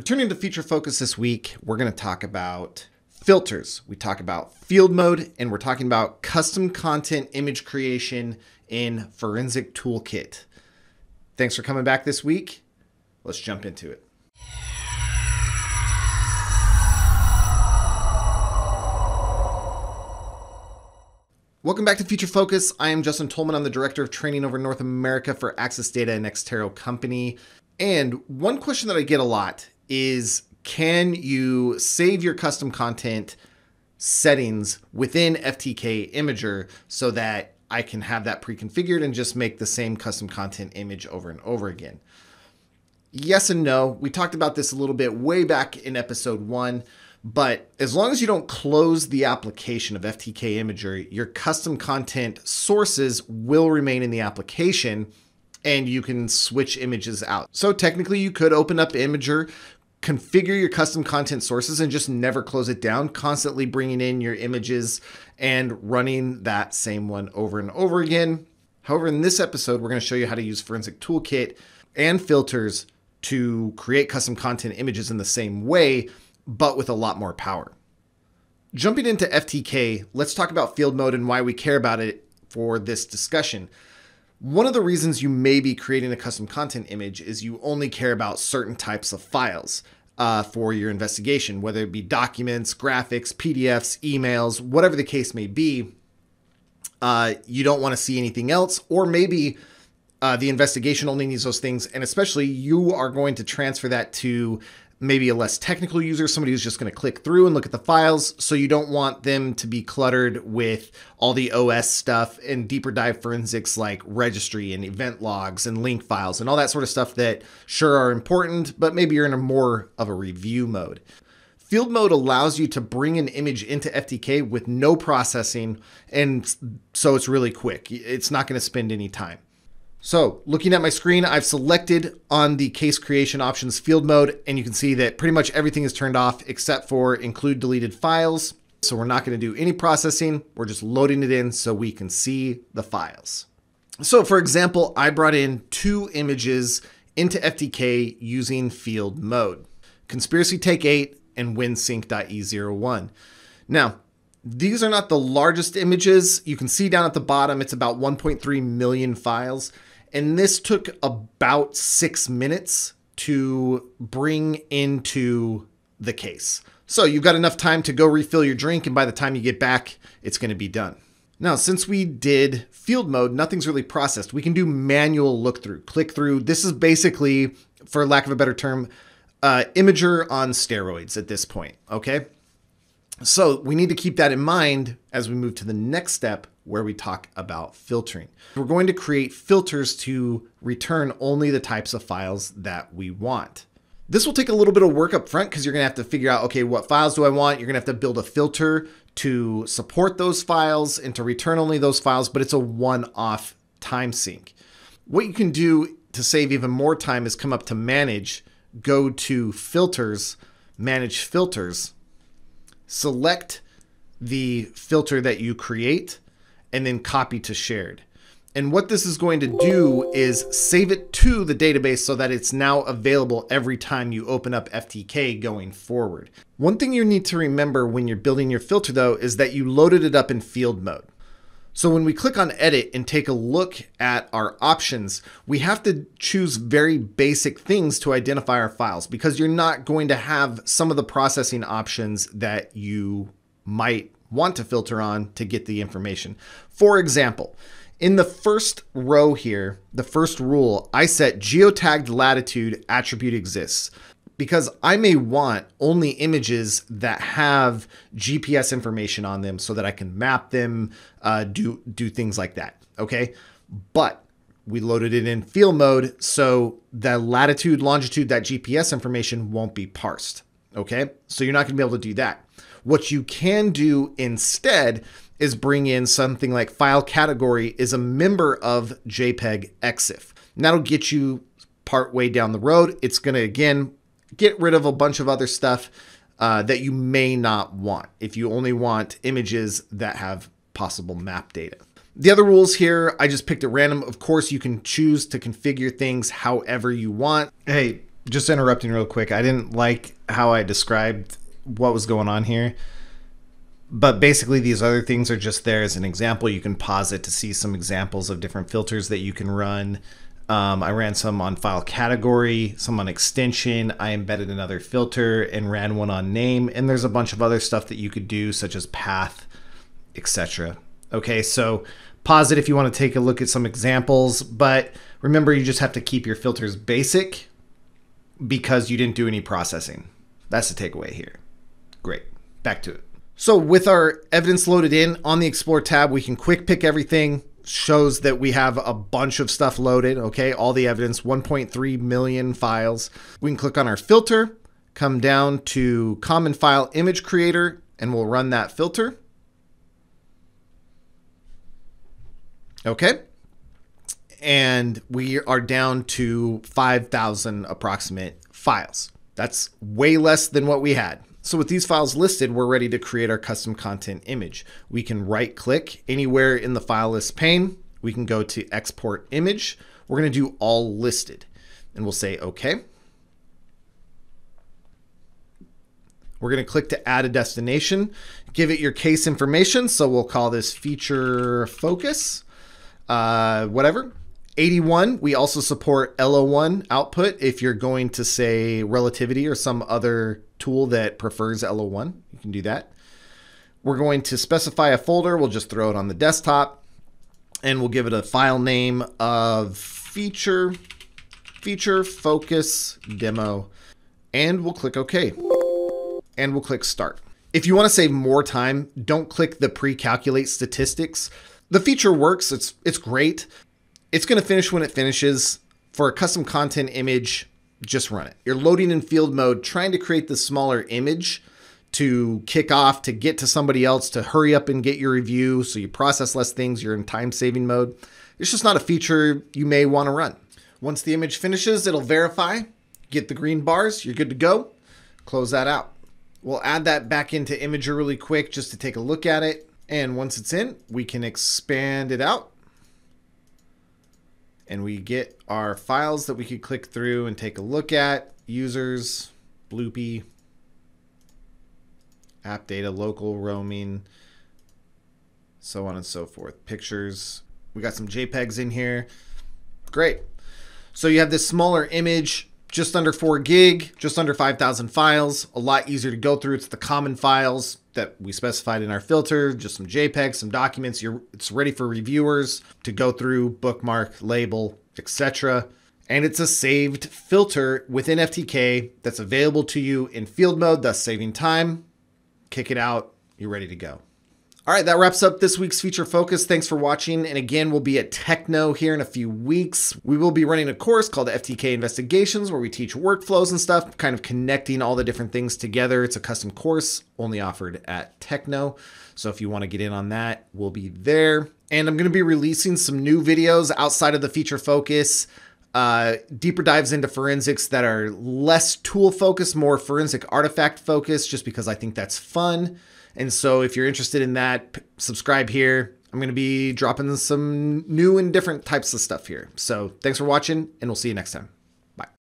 Returning to Feature Focus this week, we're going to talk about filters. We talk about field mode, and we're talking about custom content image creation in Forensic Toolkit. Thanks for coming back this week. Let's jump into it. Welcome back to Feature Focus. I am Justin Tolman. I'm the Director of Training over North America for Access Data and Exterro Company. And one question that I get a lot is can you save your custom content settings within FTK Imager so that I can have that pre-configured and just make the same custom content image over and over again? Yes and no. We talked about this a little bit way back in episode one, but as long as you don't close the application of FTK Imager, your custom content sources will remain in the application and you can switch images out. So technically you could open up Imager, configure your custom content sources and just never close it down, constantly bringing in your images and running that same one over and over again. However, in this episode, we're going to show you how to use Forensic Toolkit and filters to create custom content images in the same way, but with a lot more power. Jumping into FTK, let's talk about field mode and why we care about it for this discussion. One of the reasons you may be creating a custom content image is you only care about certain types of files uh, for your investigation, whether it be documents, graphics, PDFs, emails, whatever the case may be. Uh, you don't want to see anything else, or maybe uh, the investigation only needs those things, and especially you are going to transfer that to maybe a less technical user, somebody who's just going to click through and look at the files. So you don't want them to be cluttered with all the OS stuff and deeper dive forensics like registry and event logs and link files and all that sort of stuff that sure are important, but maybe you're in a more of a review mode. Field mode allows you to bring an image into FTK with no processing, and so it's really quick. It's not going to spend any time. So looking at my screen, I've selected on the case creation options field mode, and you can see that pretty much everything is turned off except for include deleted files. So we're not going to do any processing. We're just loading it in so we can see the files. So for example, I brought in two images into FTK using field mode, Conspiracy Take 8 and WinSync.e01. Now, these are not the largest images. You can see down at the bottom, it's about 1.3 million files. And this took about six minutes to bring into the case. So you've got enough time to go refill your drink, and by the time you get back, it's going to be done. Now, since we did field mode, nothing's really processed. We can do manual look through, click through. This is basically, for lack of a better term, uh, Imager on steroids at this point, okay? So we need to keep that in mind as we move to the next step where we talk about filtering. We're going to create filters to return only the types of files that we want. This will take a little bit of work up front because you're going to have to figure out, okay, what files do I want? You're going to have to build a filter to support those files and to return only those files, but it's a one-off time sink. What you can do to save even more time is come up to manage, go to filters, manage filters, select the filter that you create, and then copy to shared. And what this is going to do is save it to the database so that it's now available every time you open up FTK going forward. One thing you need to remember when you're building your filter though is that you loaded it up in field mode. So when we click on edit and take a look at our options, we have to choose very basic things to identify our files because you're not going to have some of the processing options that you might want to filter on to get the information. For example, in the first row here, the first rule, I set geotagged latitude attribute exists because I may want only images that have GPS information on them so that I can map them, uh, do, do things like that. Okay. But we loaded it in field mode. So the latitude, longitude, that GPS information won't be parsed. Okay. So you're not going to be able to do that. What you can do instead is bring in something like file category is a member of JPEG EXIF. And that'll get you part way down the road. It's going to, again, get rid of a bunch of other stuff uh, that you may not want if you only want images that have possible map data. The other rules here, I just picked at random. Of course, you can choose to configure things however you want. Hey, just interrupting real quick. I didn't like how I described what was going on here. But basically, these other things are just there as an example. You can pause it to see some examples of different filters that you can run. Um, I ran some on file category, some on extension. I embedded another filter and ran one on name. And there's a bunch of other stuff that you could do, such as path, etc. Okay, so pause it if you want to take a look at some examples. But remember, you just have to keep your filters basic because you didn't do any processing. That's the takeaway here. Great. Back to it. So with our evidence loaded in on the Explore tab, we can quick pick everything. Shows that we have a bunch of stuff loaded, okay? All the evidence, 1.3 million files. We can click on our filter, come down to Common File Image Creator, and we'll run that filter. Okay. And we are down to 5,000 approximate files. That's way less than what we had. So with these files listed, we're ready to create our custom content image. We can right click anywhere in the file list pane. We can go to export image. We're going to do all listed and we'll say okay. We're going to click to add a destination, give it your case information. So we'll call this feature focus, uh, whatever. 81, we also support LO1 output if you're going to say relativity or some other tool that prefers LO1. You can do that. We're going to specify a folder. We'll just throw it on the desktop and we'll give it a file name of feature, feature focus demo, and we'll click OK. And we'll click start. If you want to save more time, don't click the pre-calculate statistics. The feature works, it's it's great. It's going to finish when it finishes. For a custom content image, just run it. You're loading in field mode, trying to create the smaller image to kick off, to get to somebody else, to hurry up and get your review so you process less things, you're in time saving mode. It's just not a feature you may want to run. Once the image finishes, it'll verify, get the green bars, you're good to go. Close that out. We'll add that back into Imager really quick just to take a look at it. And once it's in, we can expand it out and we get our files that we could click through and take a look at. Users, Bloopy, app data, local roaming, so on and so forth. Pictures. We got some JPEGs in here. Great. So you have this smaller image, just under 4 gig, just under 5,000 files. A lot easier to go through. It's the common files that we specified in our filter, just some JPEGs, some documents. You're, it's ready for reviewers to go through, bookmark, label, etc. And it's a saved filter within FTK that's available to you in field mode, thus saving time. Kick it out, you're ready to go. All right, that wraps up this week's feature focus. Thanks for watching. And again, we'll be at Techno here in a few weeks. We will be running a course called FTK Investigations where we teach workflows and stuff, kind of connecting all the different things together. It's a custom course only offered at Techno. So if you want to get in on that, we'll be there. And I'm going to be releasing some new videos outside of the feature focus. Uh, deeper dives into forensics that are less tool focused, more forensic artifact focused, just because I think that's fun. And so if you're interested in that, subscribe here. I'm going to be dropping some new and different types of stuff here. So thanks for watching, and we'll see you next time.